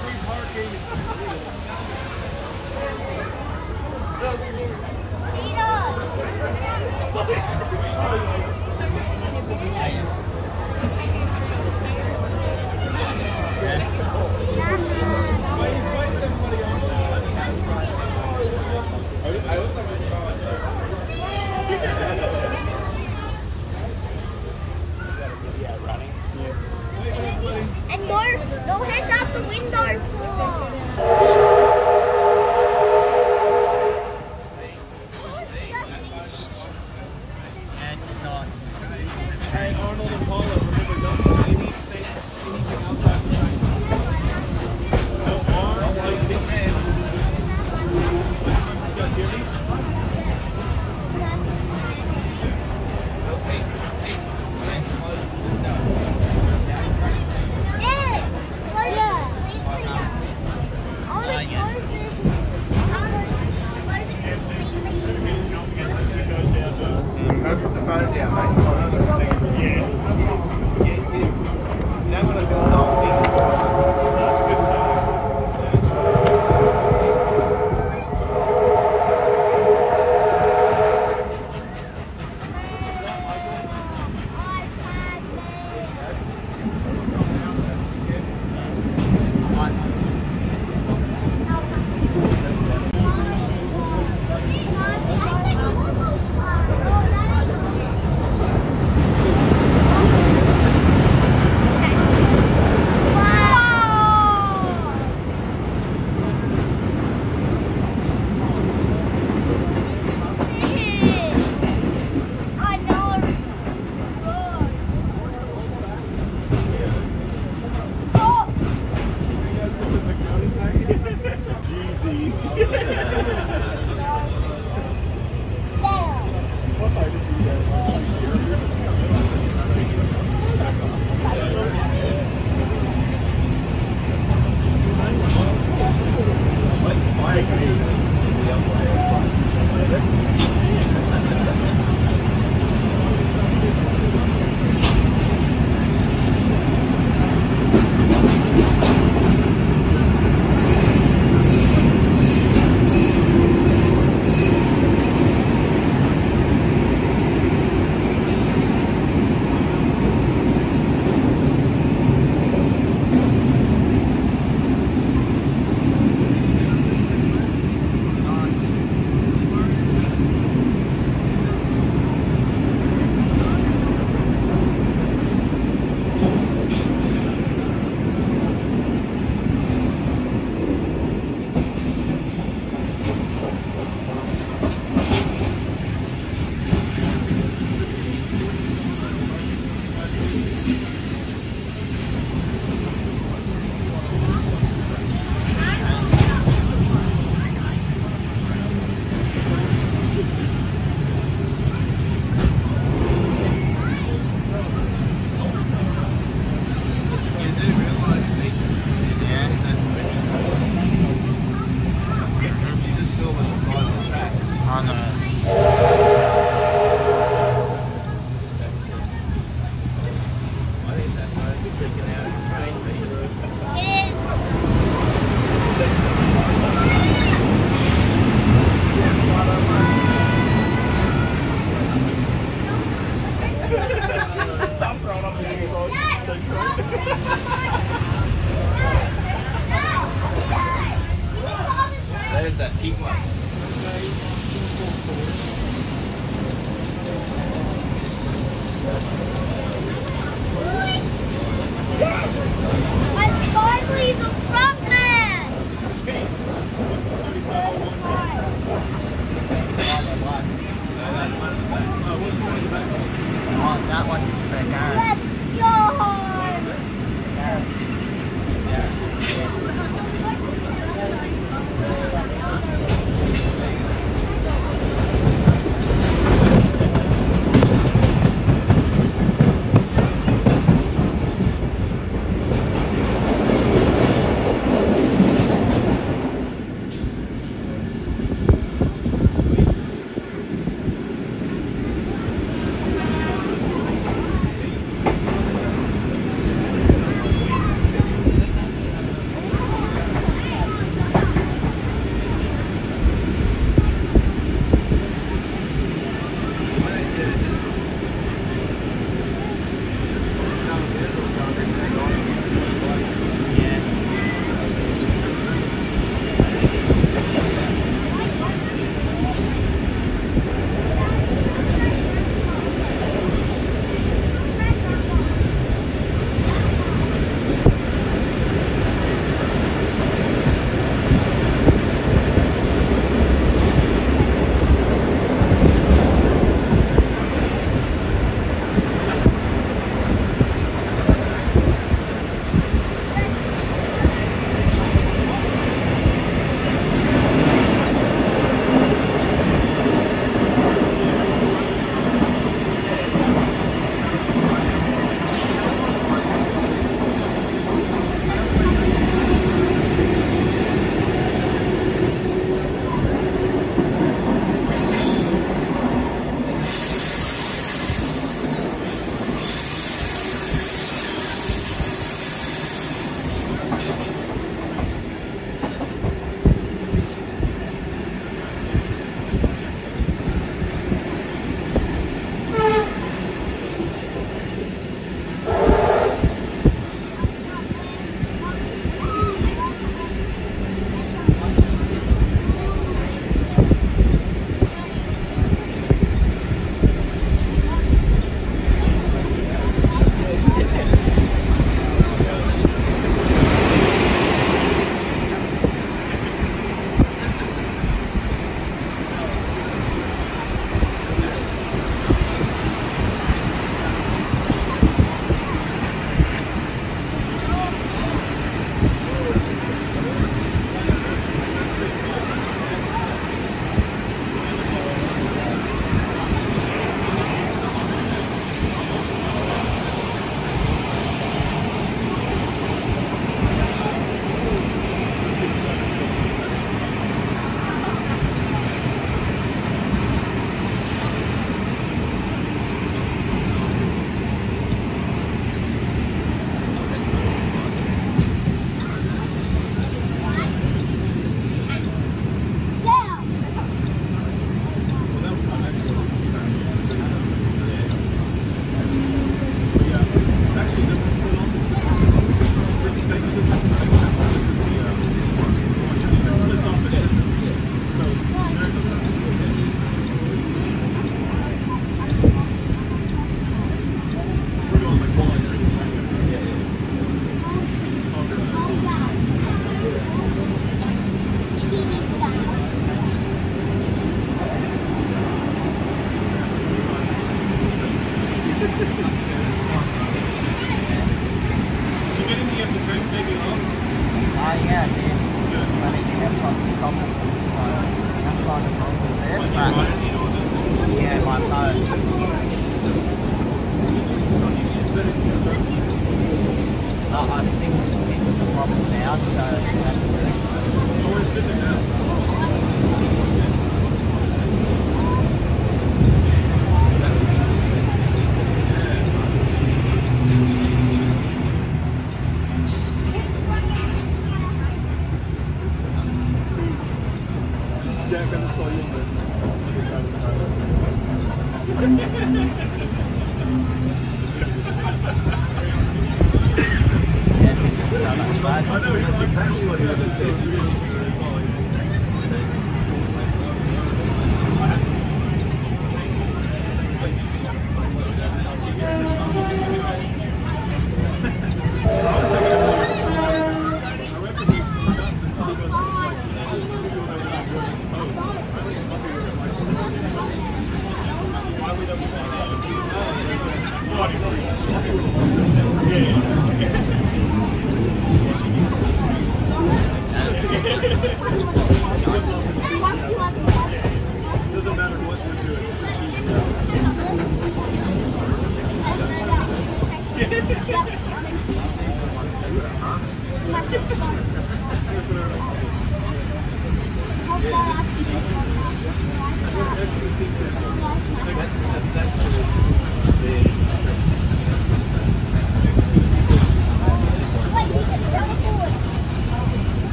free parking. Beetle!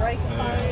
break the fire.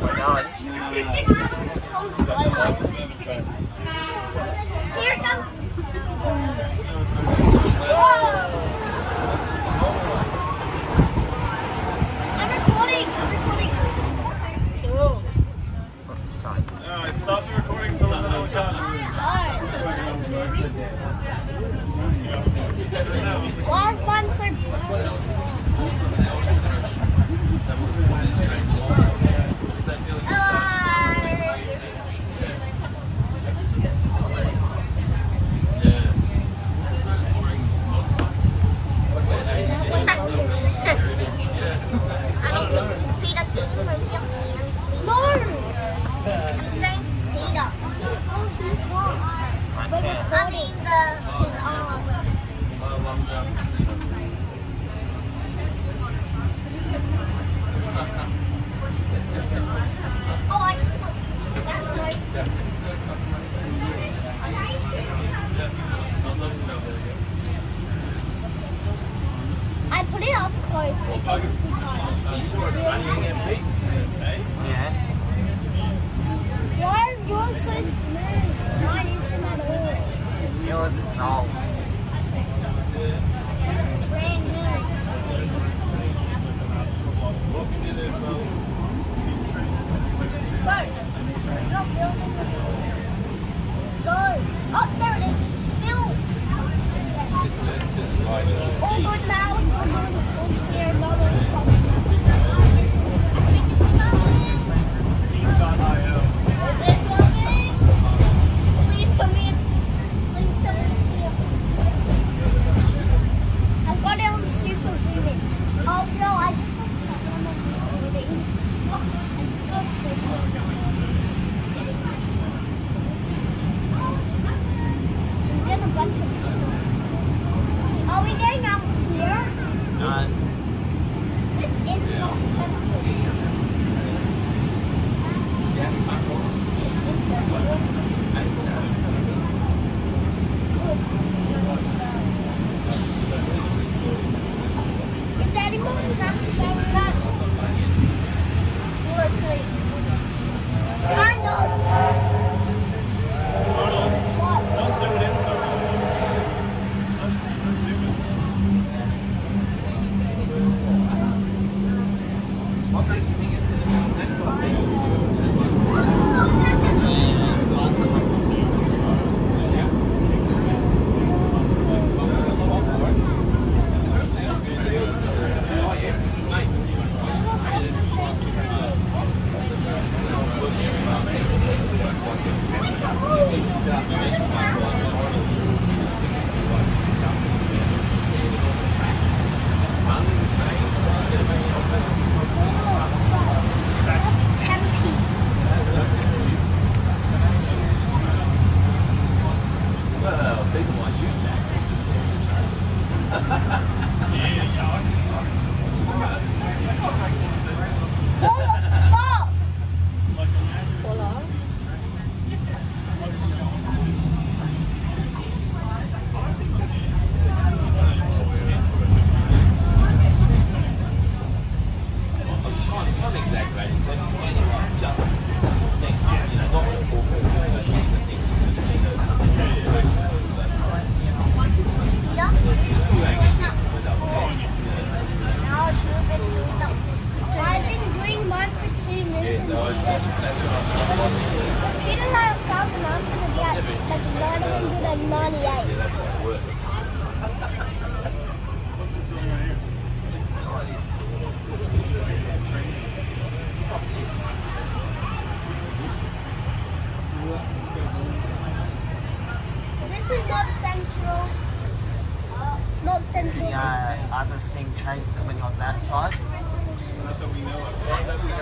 Oh my god. Stop the recording until it's all done. Why is mine so...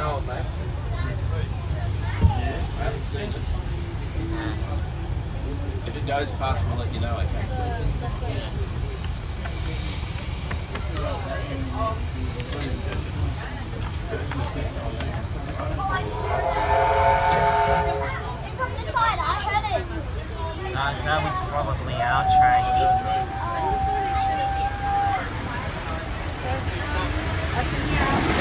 now, mate. Yeah, I haven't seen it. If it goes past, we'll let you know, okay? It's on this side, I heard it. No, no, it's probably our train. I can hear